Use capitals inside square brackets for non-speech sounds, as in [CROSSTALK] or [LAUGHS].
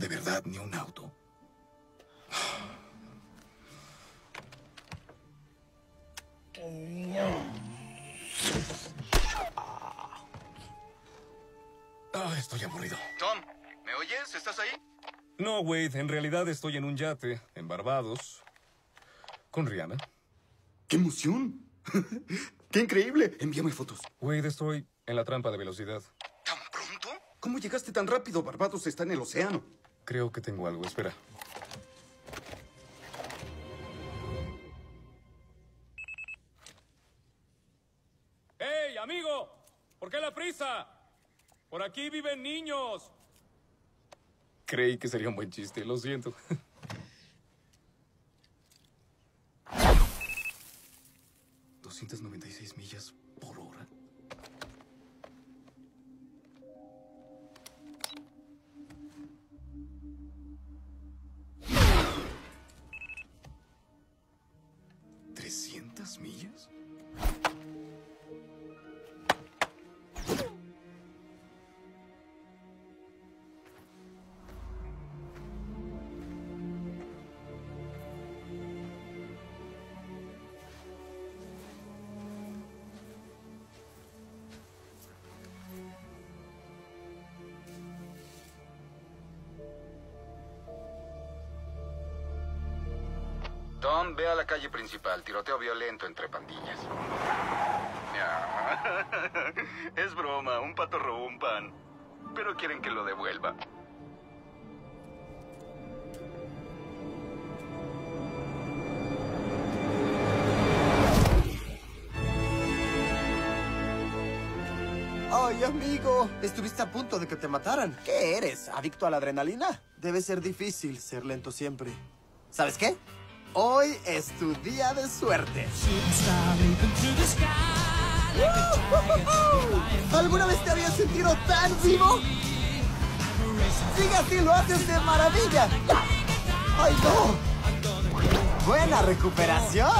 ¿De verdad ni un auto? Ah, estoy aburrido. Tom, ¿me oyes? ¿Estás ahí? No, Wade, en realidad estoy en un yate, en Barbados, con Rihanna. ¡Qué emoción! [LAUGHS] ¡Qué increíble! Envíame fotos. Wade, estoy en la trampa de velocidad. ¿Tan pronto? ¿Cómo llegaste tan rápido? Barbados está en el océano. Creo que tengo algo, espera. ¡Hey, amigo! ¿Por qué la prisa? Por aquí viven niños. Creí que sería un buen chiste, lo siento. [LAUGHS] ¿296 millas millas? Tom, ve a la calle principal. Tiroteo violento entre pandillas. [LAUGHS] Es broma. Un pato robó un pan. Pero quieren que lo devuelva. Ay, amigo, estuviste a punto de que te mataran. ¿Qué eres? ¿Adicto a la adrenalina? Debe ser difícil ser lento siempre. ¿Sabes qué? Hoy es tu día de suerte. ¿Alguna vez te habías sentido tan vivo? Sigue así, lo haces de maravilla. ¡Ay, no! Buena recuperación.